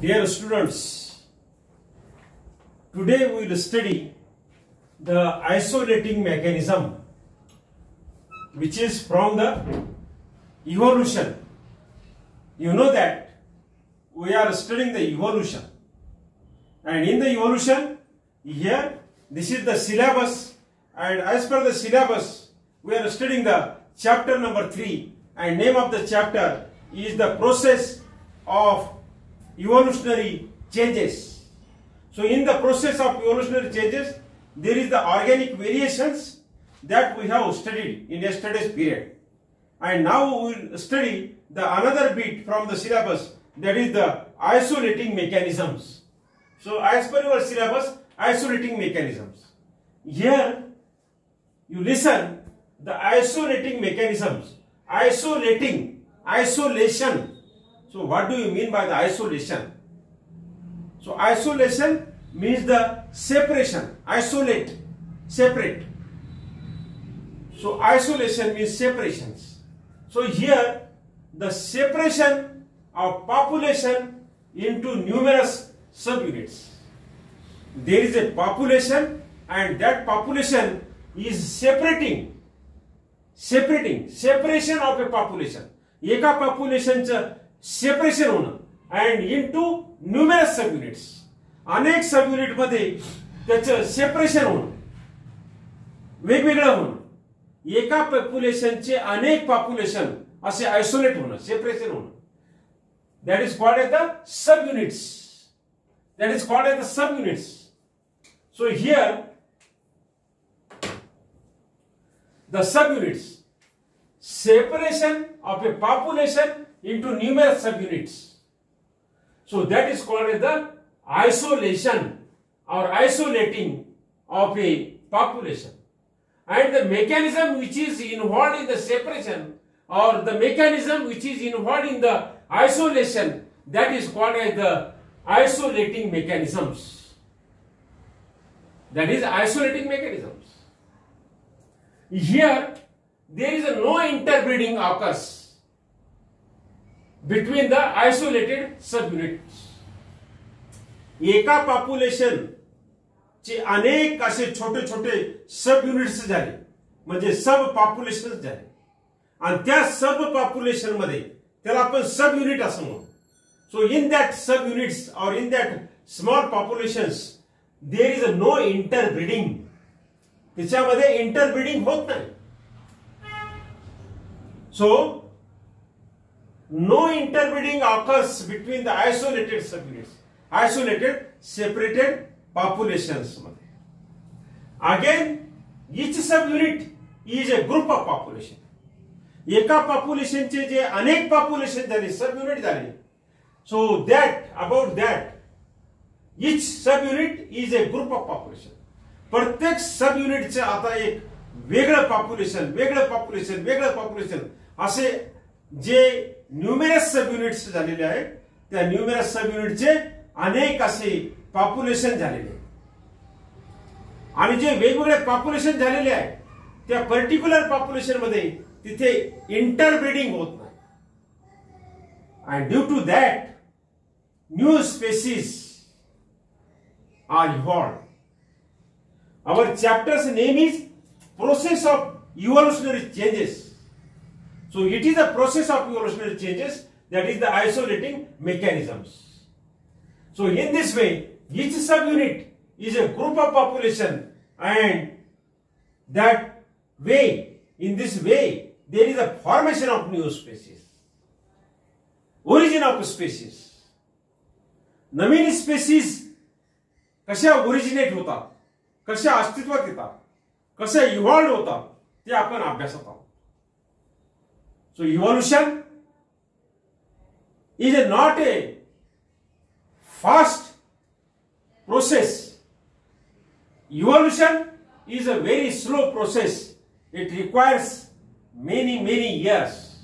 Dear students, today we will study the isolating mechanism which is from the evolution. You know that we are studying the evolution. And in the evolution here this is the syllabus. And as per the syllabus we are studying the chapter number 3 and name of the chapter is the process of evolutionary changes. So in the process of evolutionary changes, there is the organic variations that we have studied in yesterday's period. And now we will study the another bit from the syllabus that is the isolating mechanisms. So as per your syllabus, isolating mechanisms. Here you listen the isolating mechanisms. Isolating, isolation so what do you mean by the isolation? So isolation means the separation, isolate, separate. So isolation means separations. So here the separation of population into numerous subunits. There is a population and that population is separating separating separation of a population एका पॉप्युलेशनचं separation होणं. And into numerous subunits अनेक सब युनिटमध्ये त्याचं separation होणं. वेगवेगळं होणं. एका पॉप्युलेशनचे अनेक पॉप्युलेशन असे आयसोलेट होणं सेपरेशन होणं. That is called at the subunits that is called at the subunits so here the subunits separation of a population into numerous subunits. So that is called as the isolation or isolating of a population. And the mechanism which is involved in the separation or the mechanism which is involved in the isolation that is called as the isolating mechanisms. That is isolating mechanisms. Here there is no interbreeding occurs between the isolated subunits. एका population चे अनेक असे छोटे छोटे सब units झाले. म्हणजे सब पॉप्युलेशन झाले. आणि त्या सब पॉप्युलेशनमध्ये त्याला आपण सब युनिट असं म्हणू. सो इन दॅट सब युनिट्स और in that small population there is a no interbreeding त्याच्यामध्ये इंटरब्रिडिंग होत नाही. So, no interbreeding occurs between the isolated subunits, isolated, separated populations. Again, each subunit is a group of population. एका पॉप्युलेशनचे जे अनेक population झाले subunit झाले so that about that each subunit is a group of population प्रत्येक सब युनिटचं आता एक वेगळं population वेगळं पॉप्युलेशन वेगळं पॉप्युलेशन असे जे न्यूमेरस सब युनिट्स त्या न्यूमेरस सब युनिटचे अनेक असे पॉप्युलेशन जे वेगवेगळे पॉप्युलेशन त्या पर्टिक्युलर पॉप्युलेशन मध्ये तिथे interbreeding and due to that new species are evolved our chapter's name is process of evolutionary changes. so it is a process of evolutionary changes that is the isolating mechanisms so in this way each subunit is a group of population and that way in this way there is a formation of new species origin of species Naveen spaces कशा originate होतात कशा अस्तित्वात येतात कशा evolve होतात ते आपण अभ्यासत आहोत so evolution is a, not a fast process. Evolution is a very slow process. It requires many, many years.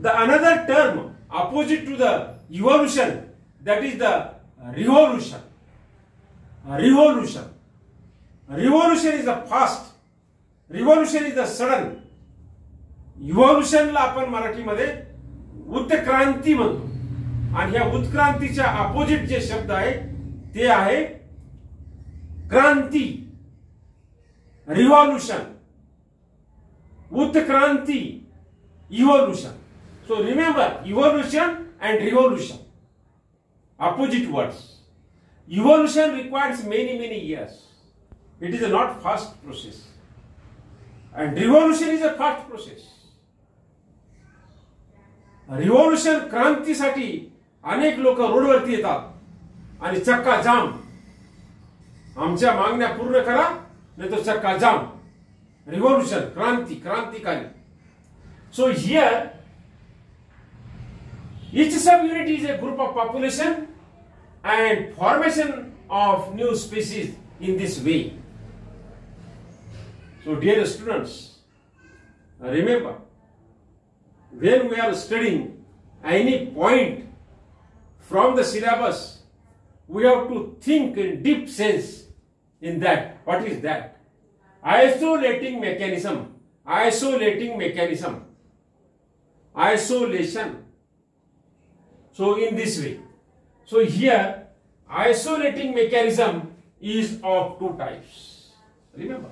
The another term opposite to the evolution that is the revolution. Revolution. Revolution is the fast. Revolution is the sudden. युवा mission आपण मराठी मध्य उत्क्रांति आणि ह्या उत्क्रांतीच्या opposite जे शब्द है ते आहे क्रांति. Revolution उत्क्रांति evolution so remember evolution and revolution opposite words evolution requires many many years it is a not fast process and revolution is a fast process revolution क्रांतीसाठी अनेक लोक रोडवरती येतात आणि चक्का जाम मागण्या पूर्ण करा नाही तर चक्का जाम रिव्हॉल्युशन क्रांती क्रांतिकारी so here each subunit is a group of population and formation of new species in this way. So dear students, remember when we are studying any point from the syllabus, we have to think in deep sense in that. What is that? Isolating mechanism. Isolating mechanism. Isolation. So in this way. So here isolating mechanism is of two types. Remember.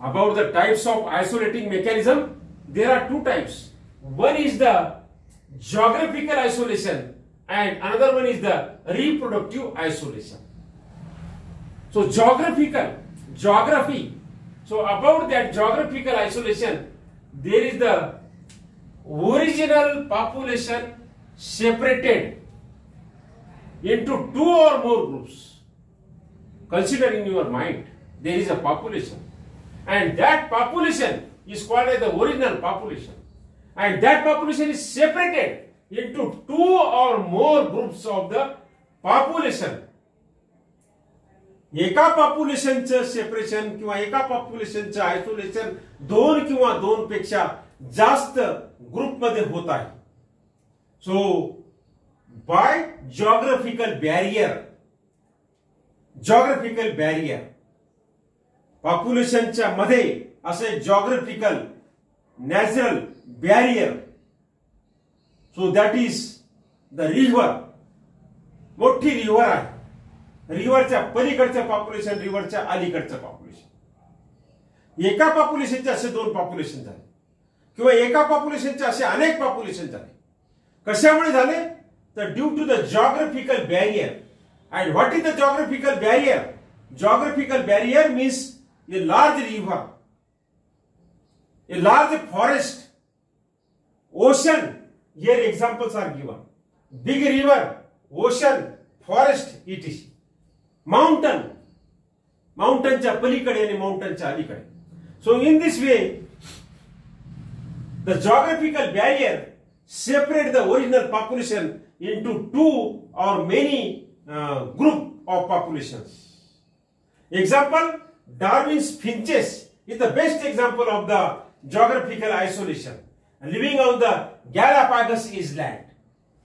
About the types of isolating mechanism, there are two types. One is the geographical isolation and another one is the reproductive isolation. So geographical, geography. So about that geographical isolation, there is the original population separated into two or more groups. Consider in your mind, there is a population and that population is called as the original population and that population is separated into two or more groups of the population एका पॉप्युलेशनचं separation किंवा एका पॉप्युलेशनचं isolation दोन किंवा दोन पेक्षा जास्त ग्रुपमध्ये होत आहे so by geographical barrier geographical barrier पॉप्युलेशनच्या मध्ये असे geographical natural barrier so that is the river मोठी रिव्हर आहे. रिव्हरच्या पलीकडचं पॉप्युलेशन रिव्हरच्या अलीकडचं पॉप्युलेशन एका पॉप्युलेशनचे असे दोन पॉप्युलेशन झाले. किंवा एका पॉप्युलेशनचे असे अनेक पॉप्युलेशन झाले. कशामुळे झाले? तर due to the geographical barrier and what is the geographical barrier geographical barrier means a large river a large forest ocean here examples are given big river ocean forest it is mountain माउंटनच्या पलीकडे आणि माउंटनच्या अलीकडे सो in this way the geographical barrier separate the original population into two or many uh, group of populations. Example, Darwin's finches is the best example of the geographical isolation living on the Galapagos Island.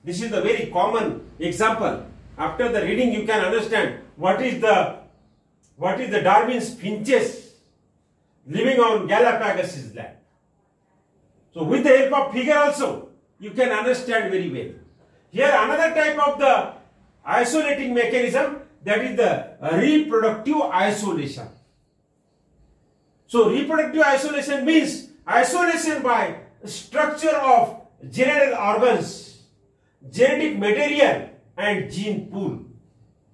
This is the very common example. After the reading, you can understand what is the what is the Darwin's finches living on Galapagos Island. So, with the help of figure also, you can understand very well. Here, another type of the isolating mechanism that is the reproductive isolation. So, reproductive isolation means isolation by structure of genital organs, genetic material, and gene pool.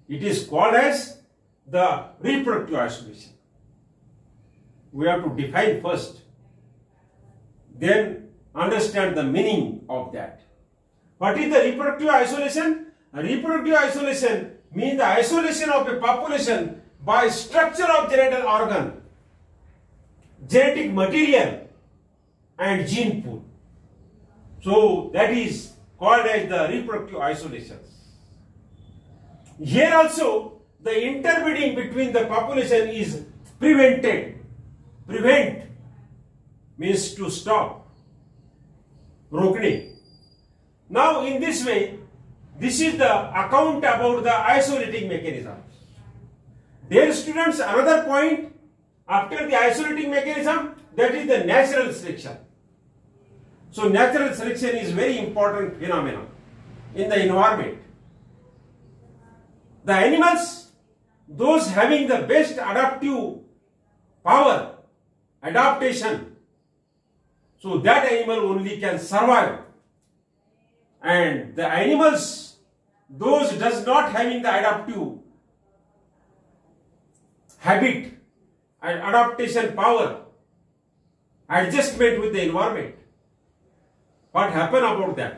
It is called as the reproductive isolation. We have to define first, then understand the meaning of that. What is the reproductive isolation? Reproductive isolation means the isolation of a population by structure of genital organ, genetic material, and gene pool. So that is called as the reproductive isolations. Here also the interbreeding between the population is prevented. Prevent means to stop. Rokne. Now in this way, this is the account about the isolating mechanism. Dear students, another point after the isolating mechanism that is the natural selection. So natural selection is very important phenomenon in the environment. The animals, those having the best adaptive power, adaptation, so that animal only can survive. And the animals, those does not having the adaptive habit and adaptation power, adjustment with the environment. What happen about that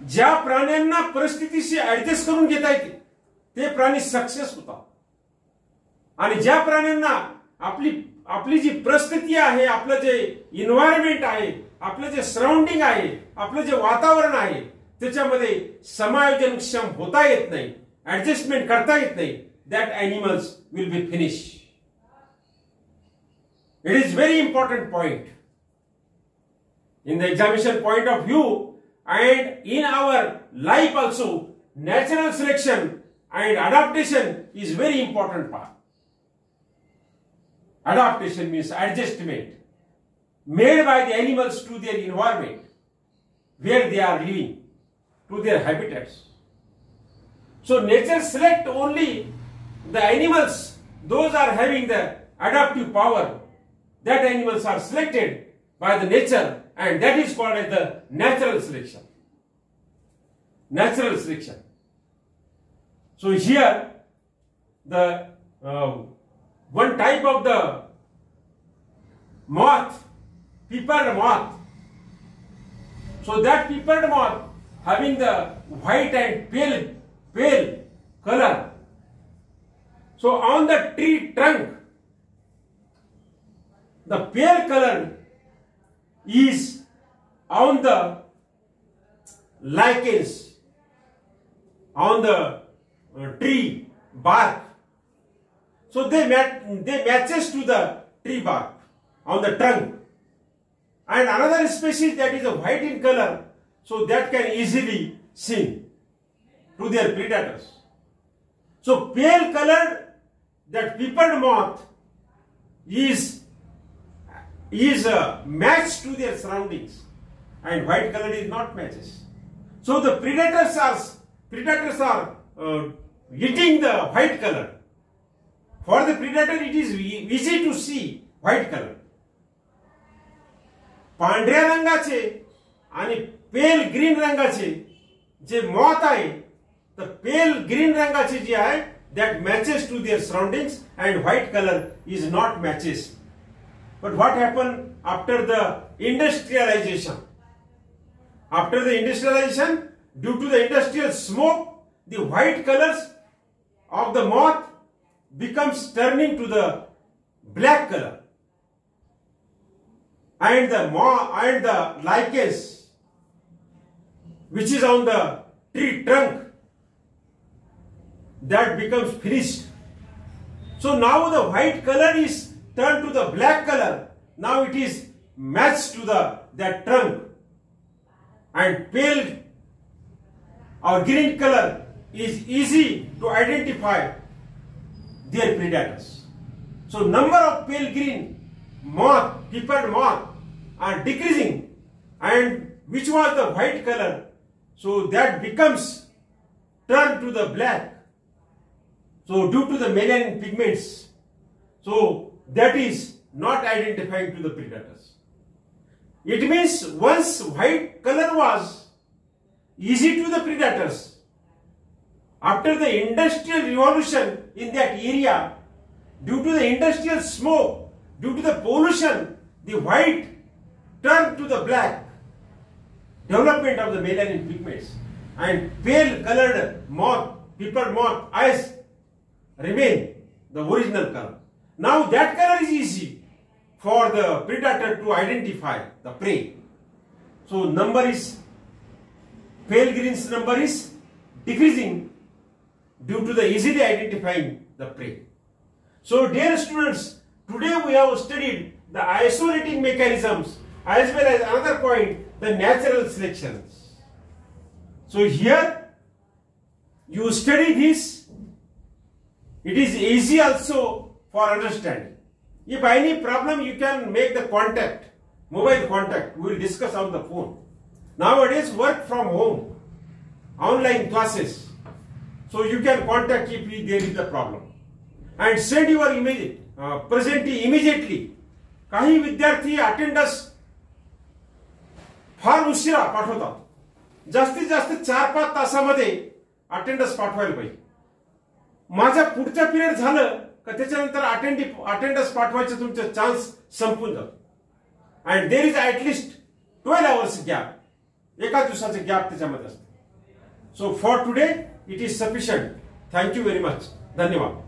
ज्या प्राण्यांना परिस्थितीशी adjust करून घेता येते ते प्राणी success होतात. आणि ज्या प्राण्यांना आपली आपली जी परिस्थिती आहे आपलं जे इन्व्हायरमेंट आहे आपलं जे सराउंडिंग आहे आपलं जे वातावरण आहे त्याच्यामध्ये समायोजनक्षम होता येत नाही ऍडजस्टमेंट करता येत नाही that animals will be finish it is very important point in the examination point of view and in our life also natural selection and adaptation is very important part. Adaptation means adjustment made by the animals to their environment where they are living to their habitats. So nature select only the animals those are having the adaptive power that animals are selected by the nature and that is called as the natural selection. Natural selection. So here the uh, one type of the moth, peppered moth. So that peppered moth having the white and pale pale color. So on the tree trunk, the pale color is on the lichens, on the uh, tree bark. So they mat- they matches to the tree bark on the trunk. And another species that is white in color, so that can easily seen to their predators. So pale colored that peppered moth is is a match to their surroundings and white color is not matches. So the predators are predators are uh, eating the white color. For the predator it is e- easy to see white color. पांढऱ्या रंगाचे आणि पेल green रंगाचे जे moth आहे तर पेल green रंगाचे जे आहे that matches to their surroundings and white colour is not matches but what happened after the industrialization? After the industrialization, due to the industrial smoke, the white colors of the moth becomes turning to the black color. And the moth and the lichens, which is on the tree trunk, that becomes finished. So now the white color is turned to the black color. Now it is matched to the that trunk. And pale or green color is easy to identify their predators. So number of pale green moth, peppered moth are decreasing and which was the white color. So that becomes turned to the black. So due to the melanin pigments. So that is not identifying to the predators. It means once white color was easy to the predators, after the industrial revolution in that area, due to the industrial smoke, due to the pollution, the white turned to the black. Development of the melanin pigments and pale colored moth, peppered moth eyes remain the original color. Now that color is easy for the predator to identify the prey. So number is pale green's number is decreasing due to the easily identifying the prey. So dear students, today we have studied the isolating mechanisms as well as another point the natural selections. So here you study this, it is easy also for understanding. If any problem you can make the contact mobile contact. We will discuss on the phone. Nowadays, work from home, online classes. So you can contact if there is a problem. And send your image, uh, present immediately. काही विद्यार्थी attendance फार उशिरा पाठवतात जास्तीत जास्त चार पाच तासामध्ये attendance पाठवायला पाहिजे माझ्या पुढच्या पिरियड झालं तर त्याच्यानंतर अटेंडी अटेंडन्स पाठवायचे तुमचे चान्स संपून जातो. And there is at least twelve hours gap एका दिवसाचं गॅप त्याच्यामध्ये असते. So for today it is sufficient thank you very much धन्यवाद.